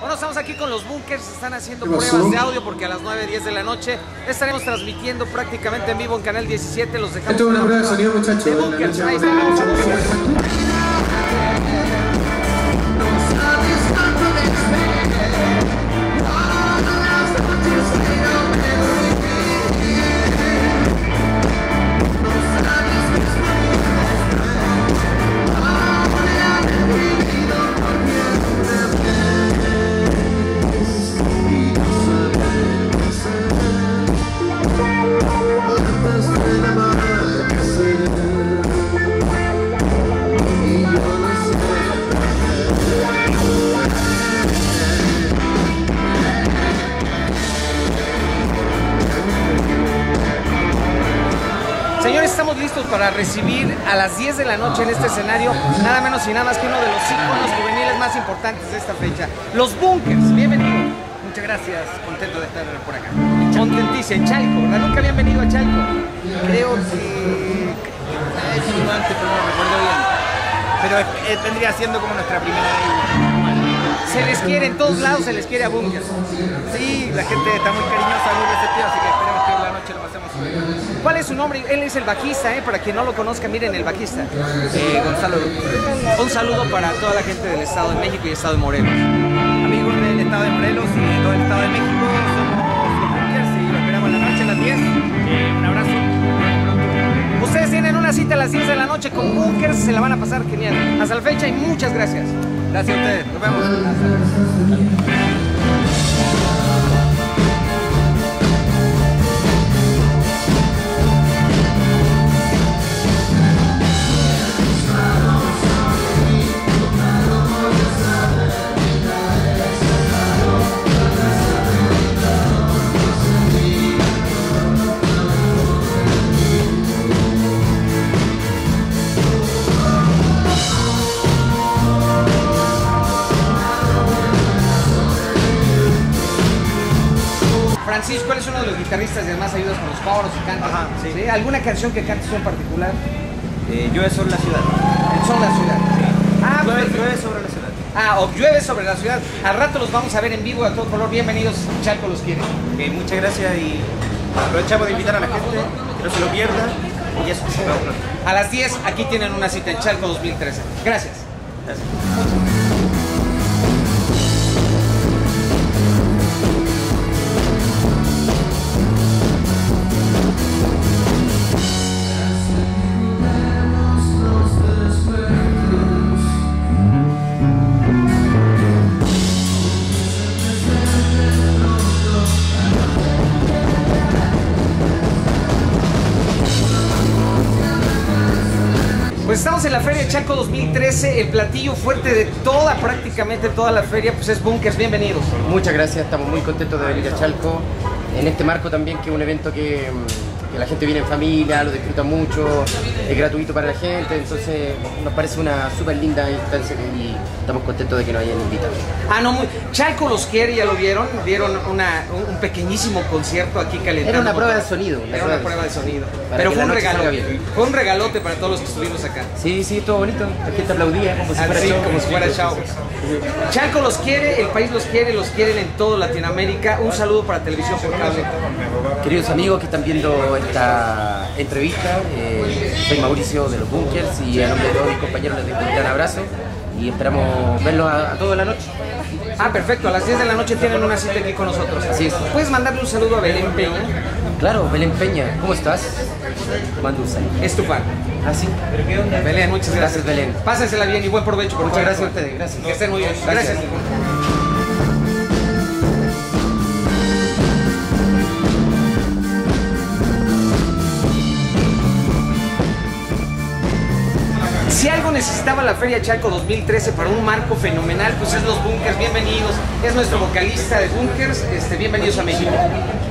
Bueno, estamos aquí con los bunkers, están haciendo pruebas de audio porque a las 9, 10 de la noche estaremos transmitiendo prácticamente en vivo en Canal 17. Los dejamos. Esto es una prueba de sonido, muchachos. De bunkers, ahí estamos. Para recibir a las 10 de la noche en este escenario, nada menos y nada más que uno de los íconos juveniles más importantes de esta fecha, los Bunkers. Bienvenido. Muchas gracias, contento de estar por acá. Contentísimo, en Chalco. Nunca habían venido a Chalco. Creo que venido antes, pero no recuerdo bien. Pero vendría siendo como nuestra primera vez. Se les quiere, en todos lados se les quiere a Bunkers. Sí, la gente está muy cariñosa, muy receptiva, así que esperemos que la noche lo pasemos. ¿Cuál es su nombre? Él es el bajista, ¿eh? Para quien no lo conozca, miren el bajista. Eh, Gonzalo, Un saludo para toda la gente del Estado de México y Estado de Morelos. amigos del estado de Morelos y de todo el estado de México, somos los Bunkers y lo esperamos en la noche a las 10. Eh, un abrazo. Ustedes tienen una cita a las 10 de la noche con Bunkers, se la van a pasar genial. Hasta la fecha y muchas gracias. Gracias a ustedes, nos vemos. Francisco, guitarristas y además ayudas con los coros y cantas. Ajá, sí. ¿Alguna canción que cantes en particular? Eh, llueve sobre la ciudad. El la Ciudad. Ah, Llueve, perfecto. llueve sobre la ciudad. Ah, o llueve sobre la ciudad. Al rato los vamos a ver en vivo a todo color. Bienvenidos, Chalco los quiere. Muchas gracias y aprovechamos de invitar a la gente que no se lo pierda. Y eso. A las 10 aquí tienen una cita en Chalco 2013. Gracias. Gracias. Pues estamos en la Feria Chalco 2013. El platillo fuerte de toda, prácticamente toda la feria, pues es Bunkers. Bienvenidos. Muchas gracias, estamos muy contentos de venir a Chalco. En este marco también que es un evento que, mm, que la gente viene en familia, lo disfruta mucho, es gratuito para la gente, entonces nos parece una súper linda instancia y estamos contentos de que nos hayan invitado. Ah, no, muy. Chalco los quiere, ya lo vieron. Dieron una, un, pequeñísimo concierto aquí calentando. Era una prueba de sonido. Era una prueba de sonido. Pero fue un regalo. Fue un regalote para todos los que estuvimos acá. Sí, sí, estuvo bonito, la gente aplaudía como si fuera Así, show. como si fuera show. Chalco los quiere, el país los quiere, los quieren en toda Latinoamérica. Un saludo para Televisión por. Queridos amigos que están viendo esta entrevista, eh, soy Mauricio de los Bunkers y a nombre de todos mis compañeros les doy un gran abrazo y esperamos verlos a, a toda la noche. Ah, perfecto. A las 10 de la noche tienen una cita aquí con nosotros. Así es. ¿Puedes mandarle un saludo a Belén Peña? Claro, Belén Peña, ¿cómo estás? Mando un saludo. Es tu fan. ¿Ah, sí? Belén, muchas gracias. Gracias, Belén. Pásensela bien y buen provecho. por Muchas gracias a ustedes, gracias. Que estén muy bien. Gracias. Gracias. Necesitaba la Feria Chalco 2013 para un marco fenomenal, pues es los Bunkers. Bienvenidos. Es nuestro vocalista de Bunkers. Este, bienvenidos a México.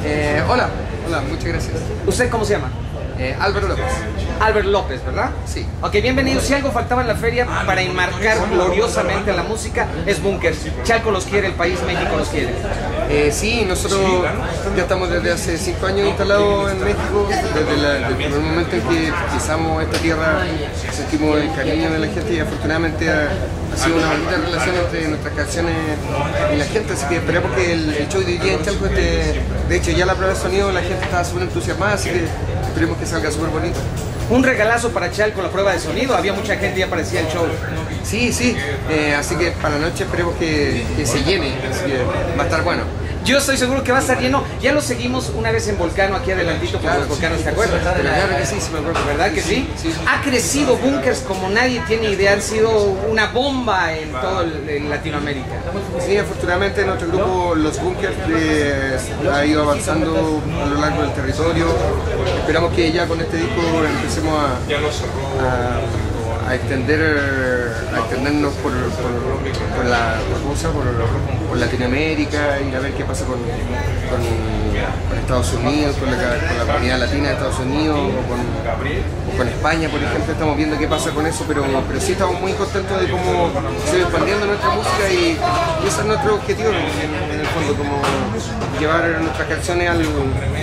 Eh, hola, hola, muchas gracias. ¿Usted cómo se llama? Eh, Álvaro López. Albert López, ¿verdad? Sí. Ok, bienvenidos. Si algo faltaba en la feria para enmarcar gloriosamente a la música, es Bunkers. Chalco los quiere, el país México los quiere. Eh, sí, nosotros ya estamos desde hace cinco años instalados en México. Desde, la- desde el primer momento en que pisamos esta tierra, sentimos el cariño de la gente y afortunadamente ha, ha sido una bonita relación entre nuestras canciones y la gente. Así que esperamos que el, el show de hoy día en Chalco esté. De hecho, ya la prueba de sonido la gente está súper entusiasmada, así que esperemos que salga súper bonito. Un regalazo para Chalco, la prueba de sonido. Había mucha gente, ya aparecía el show. Sí, sí, eh, así que para la noche esperemos que, que se llene, así que va a estar bueno. Yo estoy seguro que va a estar lleno. Ya lo seguimos una vez en Volcano, aquí adelantito Claro, los volcanos, ¿te acuerdas? ¿Verdad que sí? Ha crecido Bunkers como nadie tiene idea. Han sido una bomba en todo el- en Latinoamérica. Sí, afortunadamente nuestro grupo Los Bunkers eh, ha ido avanzando a lo largo del territorio. Esperamos que ya con este disco empecemos a, a- a extender extendernos por, por, la por, ¿cómo se llama? por, Latinoamérica, ir a ver qué pasa con, con, Estados Unidos, con la, comunidad latina de Estados Unidos o con, o con España, por ejemplo. Estamos viendo qué pasa con eso, pero, pero sí estamos muy contentos de cómo se va expandiendo nuestra música y, ese es nuestro objetivo en, en el fondo, como llevar nuestras canciones al,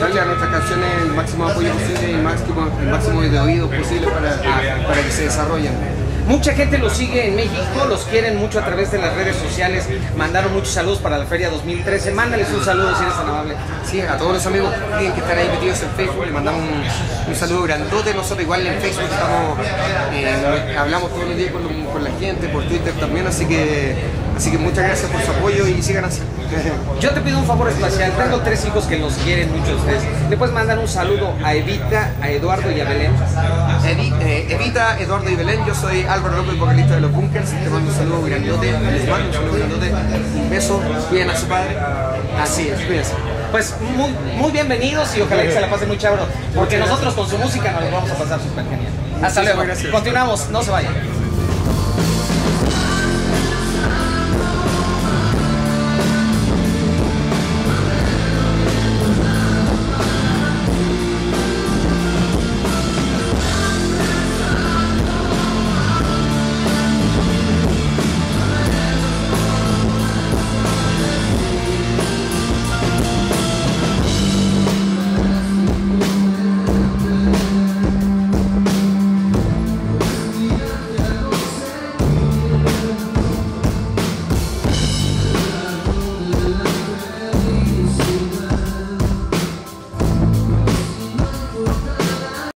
darle a nuestras canciones el máximo apoyo posible y el máximo, el máximo de oídos posible para, para que se desarrollen. Mucha gente los sigue en México, los quieren mucho a través de las redes sociales. Mandaron muchos saludos para la Feria 2013. Mándales un saludo si eres tan amable. Sí, a todos los amigos que están ahí metidos en Facebook, les mandamos un, saludo grandote. Nosotros igual en Facebook estamos, eh, hablamos todos los días con la gente, por Twitter también, así que, así que muchas gracias por su apoyo y sigan así. Yo te pido un favor especial. Tengo tres hijos que los quieren mucho ustedes. ¿Le puedes mandar un saludo a Evita, a Eduardo y a Belén? Eh, Evita, Eduardo y Belén, yo soy Álvaro López, vocalista de los Bunkers. Te mando un saludo grandote, les mando un saludo grandote, un beso, cuiden a su padre. Así es. Cuídense. Pues muy, muy bienvenidos y ojalá que se la pasen muy chévere. Porque nosotros con su música nos lo vamos a pasar súper genial. Hasta Muchísimas luego. gracias. Continuamos, no se vayan.